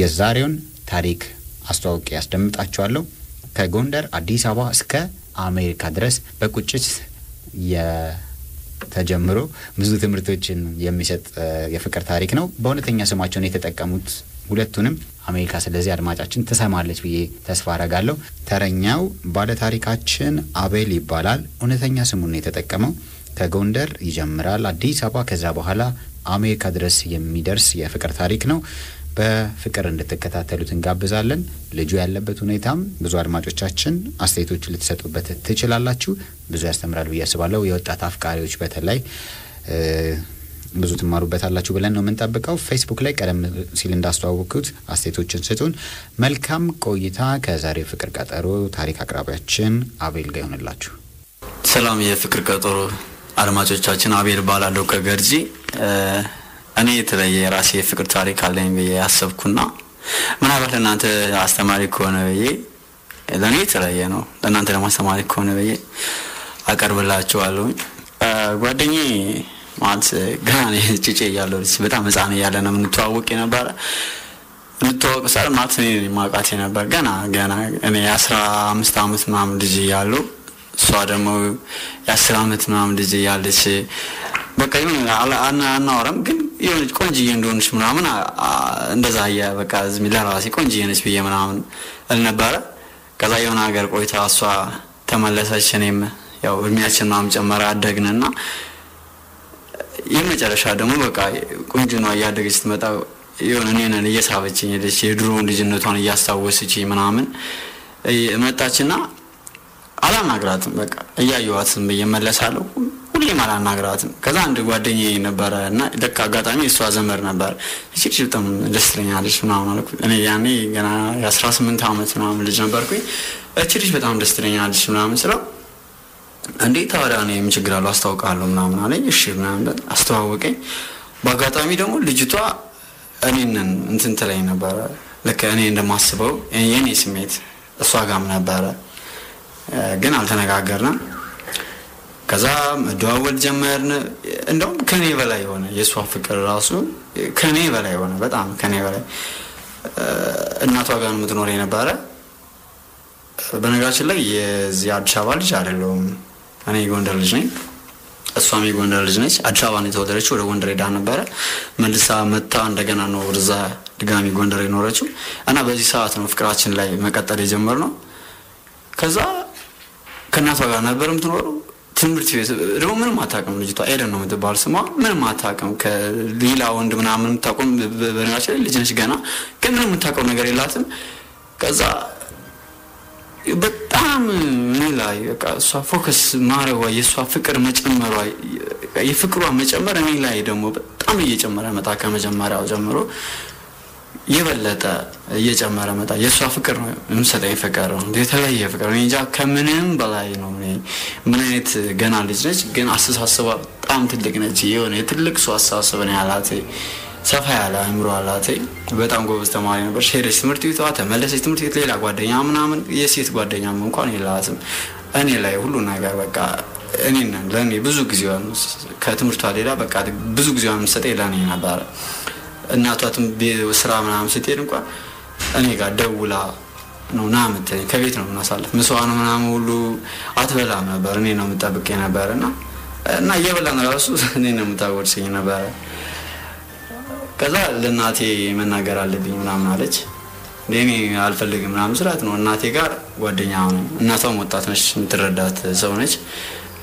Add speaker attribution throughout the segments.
Speaker 1: የዛሬውን ታሪክ አስተዋውቄ ያስደምጣችኋለሁ። ከጎንደር አዲስ አበባ እስከ አሜሪካ ድረስ በቁጭት ተጀምሮ ብዙ ትምህርቶችን የሚሰጥ የፍቅር ታሪክ ነው። በእውነተኛ ስማቸውን የተጠቀሙት ሁለቱንም አሜሪካ ስለዚህ አድማጫችን ትሰማለች ብዬ ተስፋ አረጋለሁ። ተረኛው ባለታሪካችን አቤል ይባላል። እውነተኛ ስሙን የተጠቀመው ከጎንደር ይጀምራል አዲስ አበባ፣ ከዛ በኋላ አሜሪካ ድረስ የሚደርስ የፍቅር ታሪክ ነው። በፍቅር እንድትከታተሉት እንጋብዛለን። ልጁ ያለበት ሁኔታም ብዙ አድማጮቻችን አስተያየቶቹ ልትሰጡበት ትችላላችሁ። ብዙ ያስተምራል ብዬ አስባለሁ። የወጣት አፍቃሪዎች በተለይ ብዙ ትማሩበታላችሁ ብለን ነው የምንጠብቀው። ፌስቡክ ላይ ቀደም ሲል እንዳስተዋወቅኩት አስተያየቶችን ስጡን። መልካም ቆይታ ከዛሬ ፍቅር ቀጠሮ ታሪክ አቅራቢያችን አቤል ጋር ይሆንላችሁ።
Speaker 2: ሰላም የፍቅር ቀጠሮ አድማጮቻችን፣ አቤል ባላለው ከገርጂ እኔ የተለየ የራሴ የፍቅር ታሪክ አለኝ ብዬ ያሰብኩና ምናልባት ለእናንተ አስተማሪ ከሆነ ብዬ ለእኔ የተለየ ነው፣ ለእናንተ ደግሞ አስተማሪ ከሆነ ብዬ አቀርብላችኋለሁኝ። ጓደኛዬ ማለት ገና ጭጬ እያለሁ በጣም ሕፃን እያለ ነው የምንተዋወቅ የነበረ እንተዋወቅ ሳል ማለት እኔ ማውቃት ነበር ገና ገና እኔ የአስራ አምስት አመት ምናምን ልጅ እያለሁ እሷ ደግሞ የአስር አመት ምናምን ልጅ እያለች በቃ ይሁን አናወራም፣ ግን የሆነች ቆንጅዬ እንደሆነች ምናምን እንደዛ በቃ ዝም ለራሴ ቆንጅዬ ነች ብዬ ምናምን እልነበረ። ከዛ የሆነ ሀገር ቆይታ እሷ ተመለሰች፣ እኔም ያው እድሜያችን ምናምን ጨመረ፣ አደግንና የመጨረሻ ደግሞ በቃ ቁንጅኗ እያደገች ስትመጣ የሆነ እኔን እየሳበችኝ ሄደች። የድሮውን ልጅነቷን እያስታወሰችኝ ምናምን መጣችና አላናግራትም። በቃ እያየኋት ዝም ብዬ እመለሳለሁ። ሁሌም አላናግራትም። ከዛ አንድ ጓደኛዬ ነበረ እና ልክ አጋጣሚ እሷ ዘመድ ነበር። እቺ ልጅ በጣም ደስ ትለኛለች ምናምን አልኩት። እኔ ያኔ ገና የአስራ ስምንት ዓመት ምናምን ልጅ ነበርኩኝ። እቺ ልጅ በጣም ደስ ትለኛለች ምናምን ስለው እንዴ ታዲያ እኔ ምን ችግር አለው አስታውቃለሁ ምናምን አለኝ። እሺ ምናምን አስተዋወቀኝ። በአጋጣሚ ደግሞ ልጅቷ እኔንን እንትን ትለኝ ነበረ ልክ እኔ እንደማስበው የኔ ስሜት እሷ ጋም ነበረ ግን አልተነጋገርንም። ከዛ መደዋወል ጀመርን። እንደውም ከኔ በላይ የሆነ የእሷ ፍቅር ራሱ ከኔ በላይ የሆነ በጣም ከኔ በላይ እናቷ ጋር የምትኖር የነበረ በነገራችን ላይ የዚህ አዲስ አበባ ልጅ አይደለሁም። እኔ የጎንደር ልጅ ነኝ፣ እሷም የጎንደር ልጅ ነች። አዲስ አበባ ነው የተወለደችው። ወደ ጎንደር ሄዳ ነበረ። መልሳ መታ እንደገና ነው ወደዛ ድጋሚ ጎንደር የኖረችው እና በዚህ ሰዓት ነው ፍቅራችን ላይ መቀጠል የጀመርነው። ከዛ ከእናቷ ጋር ነበር የምትኖረው። ትምህርት ቤት ደግሞ ምንም አታውቅም ልጅቷ፣ ኤደን ነው የምትባል ስሟ። ምንም አታውቅም ከሌላ ወንድ ምናምን የምታውቀው በነገራችን ላይ ልጅ ነች ገና፣ ግን ምንም የምታውቀው ነገር የላትም። ከዛ በጣም እኔ ላይ በቃ እሷ focus ማረጓ የእሷ ፍቅር መጨመሯ የፍቅሯ መጨመር እኔ ላይ ደግሞ በጣም እየጨመረ መጣ። ከመጀመሪያው ጀምሮ የበለጠ እየጨመረ መጣ። የእሷ ፍቅር ነው የምሰጠኝ ፍቅር የተለየ ፍቅር እኔ እንጃ ከምንም በላይ ነው። ምን አይነት ገና ልጅ ነች፣ ግን አስተሳሰቧ በጣም ትልቅ ነች። የሆነ የትልቅ ሰው አስተሳሰብ ነው ያላት። ሰፋ ያለ አእምሮ አላት። በጣም ጎበዝ ተማሪ ነበር። ሄደች ትምህርት ቤቷ፣ ተመለሰች ትምህርት ቤት። ሌላ ጓደኛ ምናምን የሴት ጓደኛም እንኳን የላትም። እኔ ላይ ሁሉ ነገር በቃ እኔን ለእኔ ብዙ ጊዜዋን ከትምህርቷ ሌላ በቃ ብዙ ጊዜዋን የምትሰጠኝ ለእኔ ነበረ። እናቷ ስራ ምናምን ስትሄድ እንኳን እኔ ጋር ደውላ ነው ና የምትለኝ። ከቤት ነው የምናሳልፍ። ምጽዋን ምናምን ሁሉ አትበላም ነበር። እኔ ነው የምጠብቅ ነበር እና እና እየበላን ራሱ እኔ ነው የምታጎርሰኝ ነበረ። ከዛ ለእናቴ መናገር አለብኝ ምናምን አለች። እኔ አልፈልግም ምናምን ስላት ነው እናቴ ጋር ጓደኛ ነው። እናቷም ወጣት ነች፣ የምትረዳት ሰው ነች።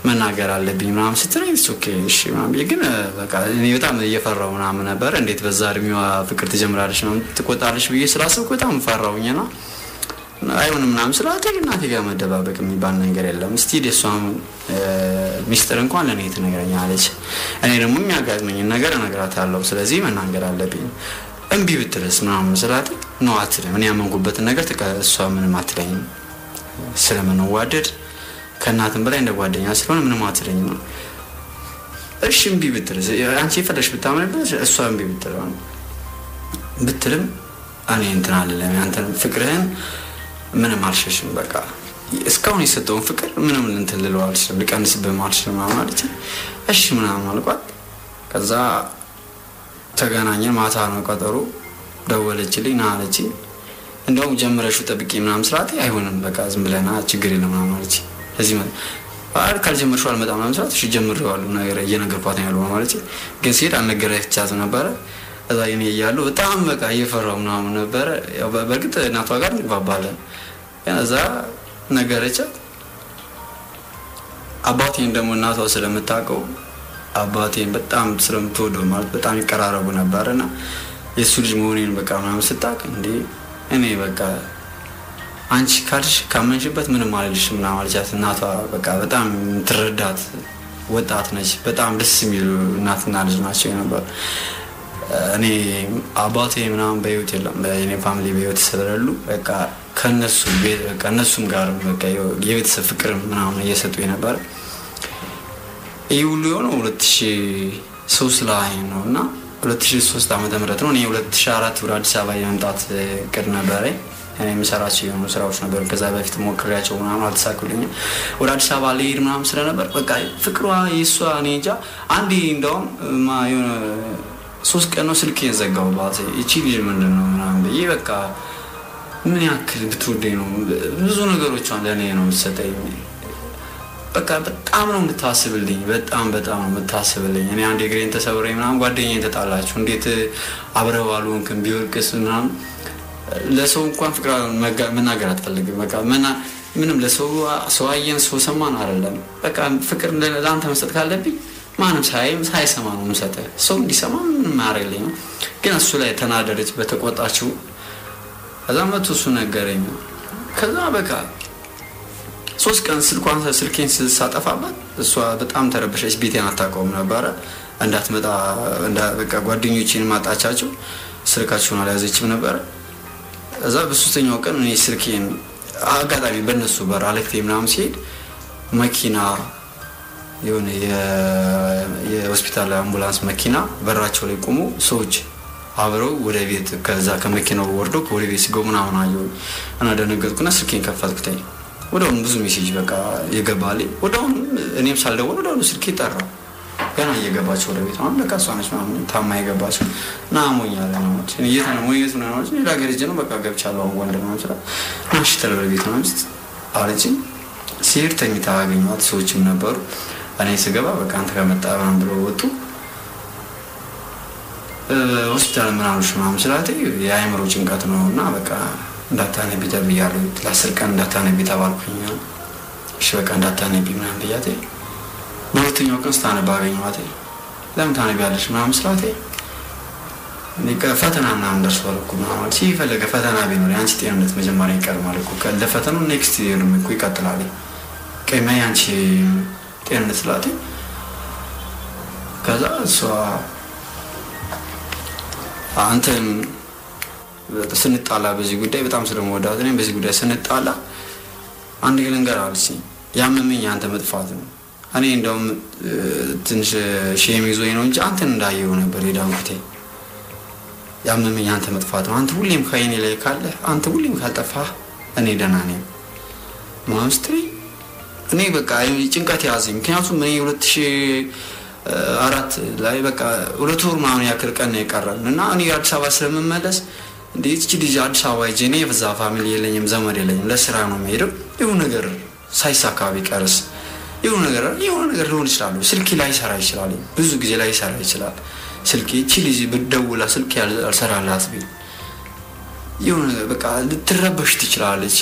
Speaker 2: መናገር አለብኝ ምናምን ስትለኝ okay እሺ ምናምን ግን በቃ እኔ በጣም እየፈራው ምናምን ነበር። እንዴት በዛ እድሜዋ ፍቅር ትጀምራለች ምናምን ትቆጣለች ብዬ ስላሰብኩ በጣም ፈራውኝና አይሆንም ምናምን ስላት እናቴ ጋር መደባበቅ የሚባል ነገር የለም። እስቲ የሷም ሚስጥር እንኳን ለእኔ ትነግረኛለች። እኔ ደግሞ የሚያጋጥመኝን ነገር እነግራታለሁ። ስለዚህ መናገር አለብኝ። እምቢ ብትልስ ምናምን ስላት ነው አትልም። እኔ ያመንኩበትን ነገር እሷ ምንም አትለኝም። ስለምንዋደድ ከእናትም በላይ እንደ ጓደኛ ስለሆነ ምንም አትለኝም። እሺ እምቢ ብትልስ አንቺ የፈለግሽ ብታምንበት እሷ እምቢ ብትል ብትልም እኔ እንትን አልለም። ያንተን ፍቅርህን ምንም አልሸሽም። በቃ እስካሁን የሰጠውን ፍቅር ምንም እንትን ልለው አልችልም፣ ልቀንስብህም አልችልም አለች። እሺ ምናምን አልኳት። ከዛ ተገናኘን። ማታ ነው ቀጠሩ። ደወለችልኝ ና አለችኝ። እንደውም ጀምረሽው ጠብቄ ምናምን ስርዓት አይሆንም በቃ ዝም ብለና ችግር የለም ምናምን አለች። እዚህ አይ ካልጀመርሽው አልመጣም ምናምን ስርዓት እሺ ጀምሬዋለሁ ነገር እየነገርኳት ያለው ማለት ግን ሲሄድ አልነገረቻትም ነበረ። እዛ እኔ እያለሁ በጣም በቃ እየፈራሁ ምናምን ነበረ። በእርግጥ እናቷ ጋር እንግባባለን። እዛ ነገረቻት። አባቴን ደግሞ እናቷ ስለምታውቀው አባቴን በጣም ስለምትወደው ማለት በጣም ይቀራረቡ ነበር እና የእሱ ልጅ መሆኔን በቃ ምናምን ስታውቅ እንዴ እኔ በቃ አንቺ ካልሽ ካመንሽበት ምንም አልልሽ ምናምን አለቻት። እናቷ በቃ በጣም የምትረዳት ወጣት ነች። በጣም ደስ የሚሉ እናትና ልጅ ናቸው የነበሩ። እኔ አባቴ ምናምን በህይወት የለም የኔ family በህይወት ስለሌሉ በቃ ከነሱ ቤት በቃ እነሱም ጋር የቤተሰብ ፍቅር ምናምን እየሰጡ ነበረ። ይህ ሁሉ የሆነው ሁለት ሺ ሶስት ላይ ነው እና ሁለት ሺ ሶስት ዓመተ ምህረት ነው። እኔ ሁለት ሺ አራት ወደ አዲስ አበባ የመምጣት እቅድ ነበረኝ። እኔ የምሰራቸው የሆኑ ስራዎች ነበሩ። ከዛ በፊት ሞክሬያቸው ምናምን አልተሳኩልኝም። ወደ አዲስ አበባ ልሄድ ምናምን ስለነበር በቃ ፍቅሯ የእሷ እኔ እንጃ። አንዴ እንደውም የሆነ ሶስት ቀን ነው ስልኬን ዘጋሁባት። ይቺ ልጅ ምንድን ነው ምናምን ብዬ በቃ ምን ያክል ብትወደኝ ነው ብዙ ነገሮቿን ለእኔ ነው የምትሰጠኝ በቃ በጣም ነው የምታስብልኝ። በጣም በጣም ነው የምታስብልኝ። እኔ አንድ እግሬን ተሰብሬ ምናምን ጓደኛዬን ተጣላችሁ እንዴት አብረው አልሆንክም ቢወርቅስ ምናምን ለሰው እንኳን ፍቅር መናገር አትፈልግም። በቃ ምንም ለሰው ሰው አየን ሰው ሰማን አይደለም። በቃ ፍቅር ለአንተ መስጠት ካለብኝ ማንም ሳይም ሳይሰማ ነው የምሰጠህ። ሰው እንዲሰማ ምንም አያደርግልኝ ነው። ግን እሱ ላይ ተናደረች በተቆጣችው። ከዛ መቶ እሱ ነገረኝ። ከዛ በቃ ሶስት ቀን ስልኳን ስልኬን ሳጠፋባት እሷ በጣም ተረበሸች። ቤቴን አታውቀውም ነበረ እንዳትመጣ እንዳ- በቃ ጓደኞችን ማጣቻቸው ስልካቸውን አልያዘችም ነበረ። እዛ በሶስተኛው ቀን እኔ ስልኬን አጋጣሚ በእነሱ በር አለፌ ምናምን ሲሄድ መኪና የሆነ የሆስፒታል አምቡላንስ መኪና በራቸው ላይ ቆሞ ሰዎች አብረው ወደ ቤት ከዛ ከመኪናው ወርዶ ወደ ቤት ሲገቡ ምናምን አየሁ እና ደነገጥኩና ስልኬን ከፈትኩተኝ። ወዲያውኑ ብዙ ሜሴጅ በቃ የገባልኝ ወዲያውኑ እኔም ሳልደውል ወዲያውኑ ስልኬ ጠራ። ገና እየገባቸው ወደ ቤት አሁን በቃ እሷ ነች ታማ የገባቸው እና አሞኛል ነው የት ነው ሞኘት ነው ነው ሌላ ሀገር ነው በቃ ገብቻለሁ አሁን ጎንደር ነው ናሽ ተለ ወደ ቤት ነው ስ አለችኝ። ሲሄድ ተኝታ አገኘኋት። ሰዎችም ነበሩ። እኔ ስገባ በቃ አንተ ከመጣ ምናምን ብሎ ወጡ። ሆስፒታል ምናምኖች ምናምን ስላት የአእምሮ ጭንቀት ነው እና በቃ እንዳታነቢ ተብያለሁ። ለአስር ቀን እንዳታነቢ ተባልኩኝ። እሺ በቃ እንዳታነቢ ምናምን ብያት በሁለተኛው ቀን ስታነባ አገኘኋት። ለምን ታነቢያለሽ ምናምን ስላት ፈተና ምናምን ደርሷል እኮ ምናምን ሲል የፈለገ ፈተና ቢኖር የአንቺ ጤንነት መጀመሪያ ይቀድማል እኮ ለፈተናው next year ም እኮ ይቀጥላል። ቀድሚያ የአንቺ ጤንነት ስላት ከዛ እሷ አንተን ስንጣላ በዚህ ጉዳይ በጣም ስለመወዳት በዚህ ጉዳይ ስንጣላ አንድ ግን አለችኝ። ያመመኝ አንተ መጥፋት ነው። እኔ እንደውም ትንሽ shame ይዞኝ ነው እንጂ አንተን እንዳየው ነበር የዳንኩቴ። ያመመኝ አንተ መጥፋት ነው። አንተ ሁሌም ከአይኔ ላይ ካለ አንተ ሁሌም ካልጠፋህ እኔ ደህና ነኝ ስትለኝ እኔ በቃ ጭንቀት ያዘኝ። ምክንያቱም እኔ ሁለት ሺህ አራት ላይ በቃ ሁለት ወር ምናምን ያክል ቀን ነው የቀረን እና እኔ አዲስ አበባ ስለምመለስ እንደ ይቺ ልጅ አዲስ አበባ ሂጅ እኔ በዛ family የለኝም ዘመድ የለኝም ለስራ ነው የሚሄደው የሆነ ነገር ሳይሳካ ቢቀርስ የሆነ ነገር የሆነ ነገር ሊሆን ይችላሉ። ስልኬ ላይሰራ ይችላል። ብዙ ጊዜ ላይሰራ ይችላል ስልኬ። ይቺ ልጅ ብትደውላ ስልኬ አልሰራላት ቢል የሆነ በቃ ልትረበሽ ትችላለች፣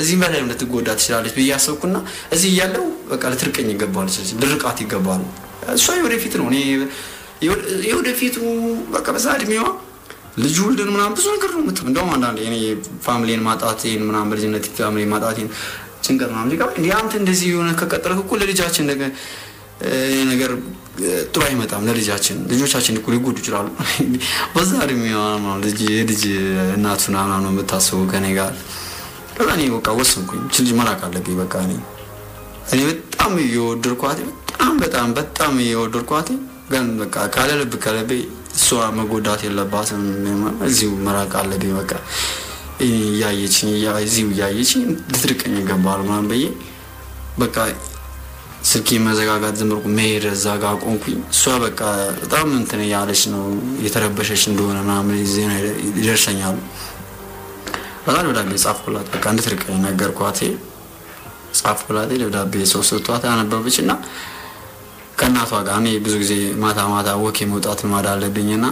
Speaker 2: እዚህ በላይም ልትጎዳ ትችላለች ብዬ አሰብኩና እዚህ እያለው በቃ ልትርቀኝ ይገባል፣ ልርቃት ይገባል። እሷ የወደፊት ነው የወደፊቱ በቃ በዛ እድሜዋ ልጅ ውልድን ምናምን ብዙ ነገር ነው ምትም እንደውም አንዳንዴ እኔ family ን ማጣቴን ምናምን በልጅነት family ማጣቴን ጭንቀት ምናምን ሲገባ አንተ እንደዚህ የሆነ ከቀጠልክ እኮ ለልጃችን ነገ ነገር ጥሩ አይመጣም። ለልጃችን ልጆቻችን እኮ ሊጎዱ ይችላሉ። በዛ እድሜዋ ነው ልጅ እናቱ ምናምን ነው የምታስበው ከኔ ጋር። ከዛ እኔ በቃ ወሰንኩኝ፣ ይህች ልጅ መላክ አለብኝ። በቃ እኔ እኔ በጣም እየወደድኳት በጣም በጣም በጣም እየወደድኳት ግን በቃ ካለ ልብ ከልቤ እሷ መጎዳት የለባትም። እዚሁ መራቅ አለብኝ። በቃ እያየችኝ እዚሁ እያየችኝ ልትርቀኝ ይገባል ምናምን ብዬ በቃ ስልኬ መዘጋጋት ብሎ መሄድ እዛ ጋር ቆንኩኝ። እሷ በቃ በጣም እንትን እያለች ነው እየተረበሸች እንደሆነ ምናምን ዜና ይደርሰኛሉ። በጣም ደብዳቤ ጻፍኩላት። በቃ እንድትርቀኝ ነገርኳት። ጻፍኩላት ደብዳቤ ሰው ሰጥቷት ያነበበች እና ከእናቷ ጋር እኔ ብዙ ጊዜ ማታ ማታ ወክ የመውጣት ልማድ አለብኝ እና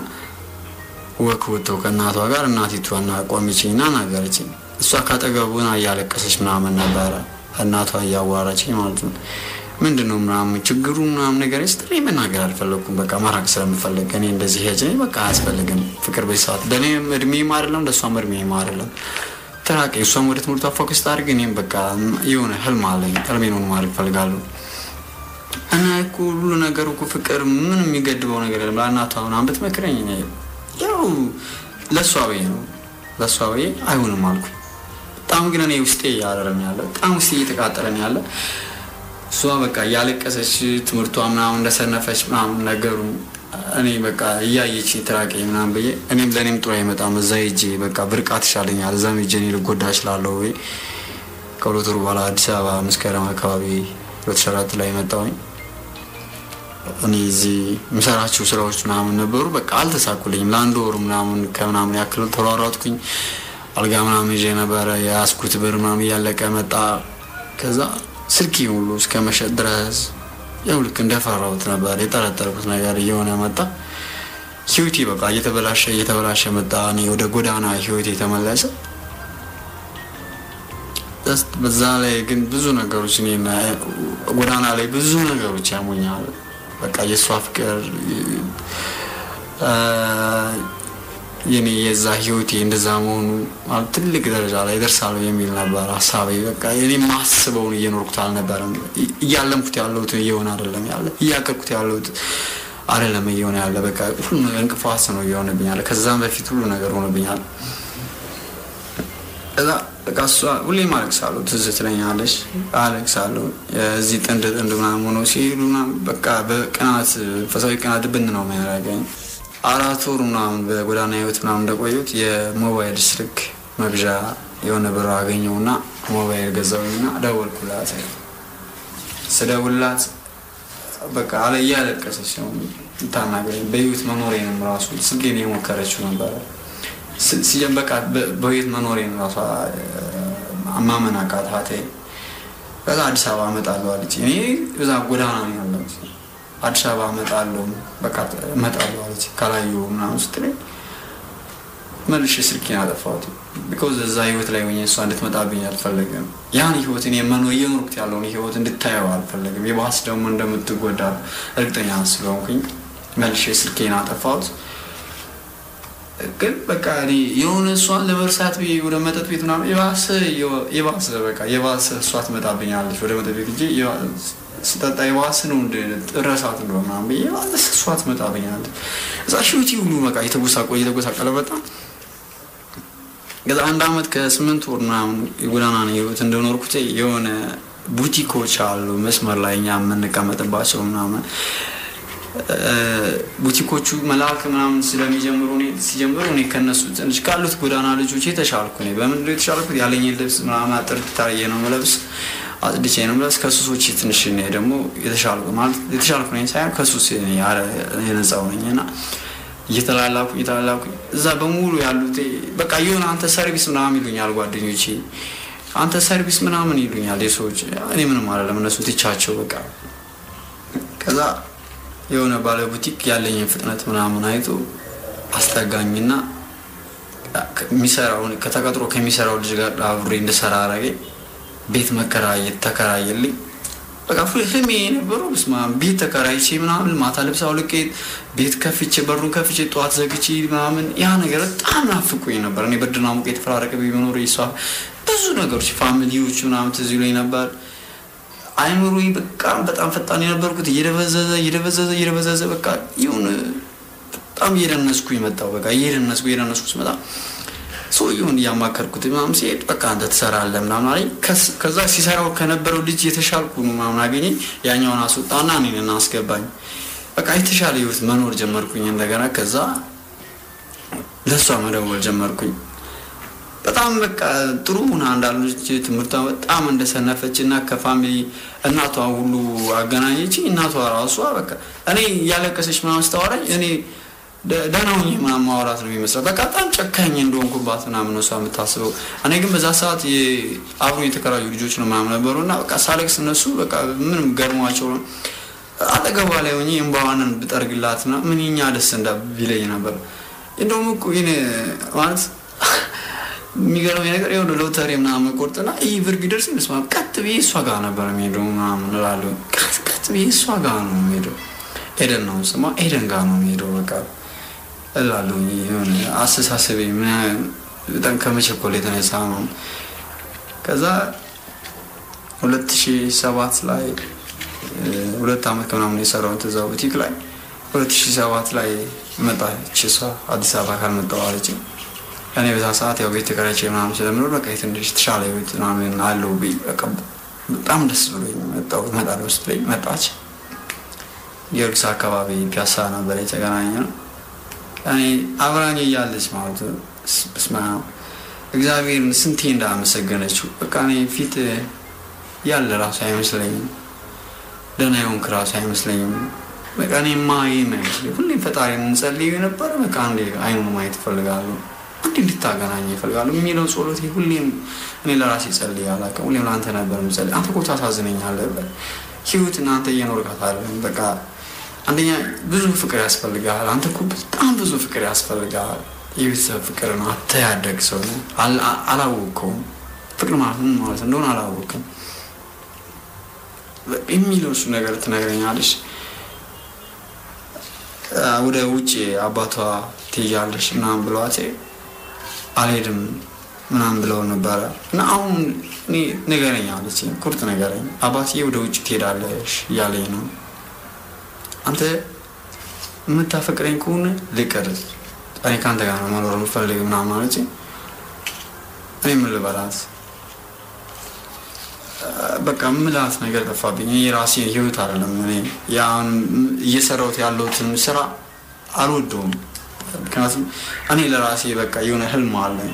Speaker 2: walk ወጥተው ከእናቷ ጋር እናቲቷ እና ቆሚችኝ እና ነገረችኝ። እሷ ካጠገቡና እያለቀሰች ምናምን ነበረ እናቷ እያዋራችኝ ማለት ነው። ምንድን ምናምን ችግሩ ምናምን ነገር ስ እኔ መናገር አልፈለግኩም። በቃ መራቅ ስለምፈልግ እኔ እንደዚህ ሄጅ በቃ አያስፈልግም። ፍቅር በዚህ ሰዓት ለእኔም እድሜም አይደለም ለእሷም እድሜም አይደለም። ትራቂ እሷም ወደ ትምህርቷ focus ታድርግ፣ እኔም በቃ የሆነ ህልም አለኝ። ህልሜን ሆን ማድረግ እፈልጋለሁ። እና ሁሉ ነገር ፍቅር ምን የሚገድበው ነገር የለም። ለእናቷ ምናምን ብትመክረኝ ያው ለእሷ ብዬ ነው ለእሷ ብዬ አይሆንም አልኩ። በጣም ግን እኔ ውስጤ እያደረን ያለ በጣም ውስጤ እየተቃጠለን ያለ እሷ በቃ እያለቀሰች ትምህርቷ ምናምን እንደሰነፈች ምናምን ነገሩ እኔ በቃ እያየች ትራቄ ምናምን ብዬ እኔም ለእኔም ጥሩ አይመጣም። እዛ ሄጄ በቃ ብርቃት ይሻለኛል። እዛም ሄጄ እኔ ልጎዳ እችላለሁ ወይ ከሁለት ወር በኋላ አዲስ አበባ መስከረም አካባቢ ሁለት ሺህ አራት ላይ መጣሁኝ። እኔ እዚህ የምሰራቸው ስራዎች ምናምን ነበሩ። በቃ አልተሳኩልኝም። ለአንድ ወር ምናምን ከምናምን ያክል ተሯሯጥኩኝ። አልጋ ምናምን ይዤ ነበረ። የያዝኩት ብር ምናምን እያለቀ መጣ። ከዛ ስልኪ ሁሉ እስከ መሸጥ ድረስ ያው ልክ እንደፈራሁት ነበር። የጠረጠርኩት ነገር እየሆነ መጣ። ህይወቴ በቃ እየተበላሸ እየተበላሸ መጣ። እኔ ወደ ጎዳና ህይወቴ የተመለሰ በዛ ላይ ግን ብዙ ነገሮች እኔ ጎዳና ላይ ብዙ ነገሮች ያሞኛል። በቃ የእሷ ፍቅር የኔ የዛ ህይወቴ እንደዛ መሆኑ ትልቅ ደረጃ ላይ ደርሳለሁ የሚል ነበር ሀሳቤ። በቃ እኔ ማስበውን እየኖርኩት አልነበረም። እያለምኩት ያለሁት እየሆነ አይደለም ያለ እያቀድኩት ያለሁት አይደለም እየሆነ ያለ በቃ ሁሉ ነገር እንቅፋት ነው እየሆነብኛል። ከዛም በፊት ሁሉ ነገር ሆነብኛል። እዛ በቃ እሷ ሁሌም አለቅሳለሁ፣ ትዝ ትለኛለች፣ አለቅሳለሁ። እዚህ ጥንድ ጥንድ ምናምን ሆነው ሲሄዱ በቃ በቅናት መንፈሳዊ ቅናት ብን ነው የሚያደርገኝ። አራት ወር ምናምን በጎዳና ህይወት ምናምን እንደቆዩት የሞባይል ስልክ መግዣ የሆነ ብር አገኘውና ሞባይል ገዛውኝና ደወልኩላት። ስደውልላት በቃ አለ እያለቀሰች ነው የምታናገረኝ። በህይወት መኖሬንም ራሱ ስልኬን የሞከረችው ነበረ ሲጀም በቃ በቤት መኖሬን ራሷ ማመን አቃታት። ከዛ አዲስ አበባ እመጣለሁ አለች። እኔ እዛ ጎዳና ነው ያለሁት። አዲስ አበባ እመጣለሁ በቃ እመጣለሁ አለች። ካላየሁ ምናምን ስትለኝ መልሼ ስልኬን አጠፋሁት። because እዛ ህይወት ላይ ሆኜ እሷ እንድትመጣብኝ አልፈለግም። ያን ህይወት እኔ መኖር እየኖርኩት ያለውን ህይወት እንድታየው አልፈለግም። የባስ ደግሞ እንደምትጎዳ እርግጠኛ ስለሆንኩኝ መልሼ ስልኬን አጠፋሁት። ግን በቃ የሆነ እሷን ለመርሳት ብዬ ወደ መጠጥ ቤት ምናምን የባሰ የባሰ በቃ የባሰ እሷ ትመጣብኛለች። ወደ መጠጥ ቤት እንጂ ስጠጣ የባሰ ነው ረሳት እንደሆነ ምናምን ብዬ የባሰ እሷ ትመጣብኛለች። እዛ ሽቲ ሁሉ በቃ እየተጎሳቆ እየተጎሳቀለ በጣም ከዛ አንድ አመት ከስምንት ወር ምናምን የጎዳና ነው ህይወት እንደኖርኩት የሆነ ቡቲኮች አሉ መስመር ላይ እኛ የምንቀመጥባቸው ምናምን ቡቲኮቹ መልአክ ምናምን ስለሚጀምሩ ሲጀምሩ እኔ ከነሱ ትንሽ ካሉት ጎዳና ልጆች የተሻልኩ እኔ በምንድን ነው የተሻልኩት? ያለኝን ልብስ ምናምን አጥርት ታየ ነው የምለብስ አጽድቼ ነው የምለብስ። ከሱሶች ትንሽ እኔ ደግሞ የተሻልኩ ማለት የተሻልኩ ነኝ ሳይሆን ከሱስ የነጻው ነኝ እና እየተላላኩ እየተላላኩ እዛ በሙሉ ያሉት በቃ የሆነ አንተ ሰርቪስ ምናምን ይሉኛል ጓደኞቼ፣ አንተ ሰርቪስ ምናምን ይሉኛል የሰዎች እኔ ምንም አይደለም እነሱ ትቻቸው በቃ ከዛ የሆነ ባለ ቡቲክ ያለኝን ፍጥነት ምናምን አይቶ አስጠጋኝና የሚሰራውን ከተቀጥሮ ከሚሰራው ልጅ ጋር አብሬ እንድሰራ አረገኝ። ቤት መከራየት ተከራየልኝ። በቃ ህልሜ የነበረው አብ ቤት ተከራይቼ ምናምን ማታ ልብስ አውልቄ ቤት ከፍቼ በሩን ከፍቼ ጠዋት ዘግቼ ምናምን ያ ነገር በጣም ናፍቆኝ ነበር። እኔ ብርድና ሙቅ የተፈራረቀ የሷ ብዙ ነገሮች family ዎች ምናምን ትዝ ይሉኝ ነበር። አይምሮ በጣም በጣም ፈጣን የነበርኩት እየደበዘዘ እየደበዘዘ እየደበዘዘ በቃ ይሁን በጣም እየደነስኩ መጣሁ። በቃ እየደነስኩ እየደነስኩ ስመጣ ሰውየውን እያማከርኩት ምናምን ሲሄድ በቃ አንተ ትሰራለህ ምናምን አለኝ። ከዛ ሲሰራው ከነበረው ልጅ የተሻልኩ ምናምን አገኘኝ። ያኛውን አስወጣና እኔን አስገባኝ። በቃ የተሻለ ህይወት መኖር ጀመርኩኝ እንደገና። ከዛ ለእሷ መደወል ጀመርኩኝ። በጣም በቃ ጥሩ ሁና እንዳለች ትምህርቷ በጣም እንደሰነፈች እና ከፋሚሊ እናቷ ሁሉ አገናኘች። እናቷ ራሷ በቃ እኔ እያለቀሰች ምናምን ስታወራኝ እኔ ደህና ሆኜ ምናምን ማውራት ነው የሚመስለው። በቃ በጣም ጨካኝ እንደሆንኩባት ምናምን እሷ የምታስበው። እኔ ግን በዛ ሰዓት አብሮ የተከራዩ ልጆች ነው ምናምን ነበሩ እና በቃ ሳለቅስ እነሱ በቃ ምንም ገርሟቸው ነው አጠገቧ ላይ ሆኜ እምባዋንን ብጠርግላት ና ምን ኛ ደስ እንዳ ቢለኝ ነበር። እንደውም እኮ ማለት የሚገርመኝ ነገር የሆነ ሎተሪ ምናምን ቆርጥና ይህ ብር ቢደርስ ስማ ቀጥ ብዬ እሷ ጋር ነበር የሚሄደው ምናምን እላለሁ። ቀጥ ብዬ እሷ ጋር ነው የሚሄደው። ኤደን ነው ስማ፣ ኤደን ጋር ነው የሚሄደው በቃ እላለሁ። የሆነ አስተሳሰቤ በጣም ከመቸኮል የተነሳ ነው። ከዛ ሁለት ሺህ ሰባት ላይ ሁለት ዓመት ከምናምን የሰራሁት እዛው ቡቲክ ላይ ሁለት ሺህ ሰባት ላይ መጣች እሷ አዲስ አበባ ካልመጣሁ አለችኝ። እኔ በዛ ሰዓት ያው ቤት ተከራይቼ ምናምን ስለምኖር በቃ ትንሽ የተሻለ ቤት ምናምን አለው ብዬ በቃ በጣም ደስ ብሎኝ መጣሁ። እመጣለሁ ስትለኝ መጣች። ጊዮርጊስ አካባቢ ፒያሳ ነበር የተገናኘ ነው። እኔ አብራኝ እያለች ማለት ስማ እግዚአብሔርን ስንቴ እንዳመሰገነችው በቃ እኔ ፊት ያለ ራሱ አይመስለኝም ደህና የሆንክ ራሱ አይመስለኝም። በቃ እኔ ማይም አይመስለኝ ሁሌም ፈጣሪ የምንጸልይ የነበረ በቃ አንዴ አይኑን ማየት እፈልጋለሁ፣ አንዴ እንድታገናኝ ይፈልጋሉ የሚለው ጸሎቴ ሁሌም እኔ ለራሴ ጸልይ አላውቅም። ሁሌም ለአንተ ነበር የምጸልይ። አንተ እኮ ታሳዝነኛለህ። ህይወት እናንተ እየኖርካት አለን በቃ አንደኛ ብዙ ፍቅር ያስፈልጋል። አንተ እኮ በጣም ብዙ ፍቅር ያስፈልጋል። የቤተሰብ ፍቅር ነው። አተያደግ ሰው ነው። አላወቅከውም። ፍቅር ማለት ምን ማለት እንደሆነ አላወቅም የሚለው እሱ ነገር ትነግረኛለሽ። ወደ ውጭ አባቷ ትሄጃለሽ ምናምን ብለዋት አልሄድም ምናምን ብለው ነበረ እና አሁን ንገረኝ አለች። ቁርጥ ንገረኝ አባትዬ ወደ ውጭ ትሄዳለሽ እያለኝ ነው አንተ የምታፈቅረኝ ከሆነ ልቅር፣ እኔ ከአንተ ጋር ነው መኖር የምፈልግ ምናምን አለች። እኔ ምን ልበላት? በቃ ምላት ነገር ጠፋብኝ። የራሴ ህይወት አይደለም። እኔ ያን እየሰራሁት ያለሁትን ስራ አልወደውም። ምክንያቱም እኔ ለራሴ በቃ የሆነ ህልም አለኝ።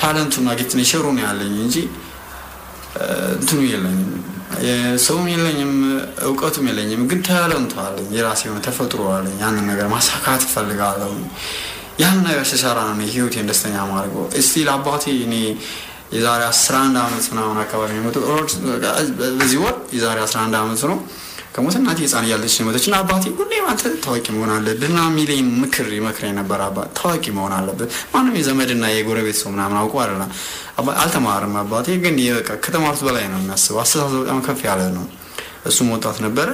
Speaker 2: ታለንቱና ጌት ሸሩ ነው ያለኝ እንጂ እንትኑ የለኝም ሰውም የለኝም እውቀቱም የለኝም። ግን ታለንቱ አለኝ፣ የራሴ የሆነ ተፈጥሮ አለኝ። ያንን ነገር ማሳካት እፈልጋለሁ። ያንን ነገር ስሰራ ነው ህይወቴን ደስተኛ ማድረገው። እስቲል አባቴ እኔ የዛሬ 11 ዓመት ምናምን አካባቢ በዚህ ወር የዛሬ 11 ዓመት ነው ከሞተ እናቴ ህፃን እያለች ነው የሞተች እና አባቴ ሁሌም አንተ ታዋቂ መሆን አለብህ እና የሚለኝ ምክር ይመክረኝ ነበር። አባት ታዋቂ መሆን አለብህ። ማንም የዘመድና የጎረቤት ሰው ምናምን አውቀው አይደለም። አልተማርም አባቴ ግን ከተማሩት በላይ ነው የሚያስበው። አስተሳሰብ በጣም ከፍ ያለ ነው። እሱም ወጣት ነበረ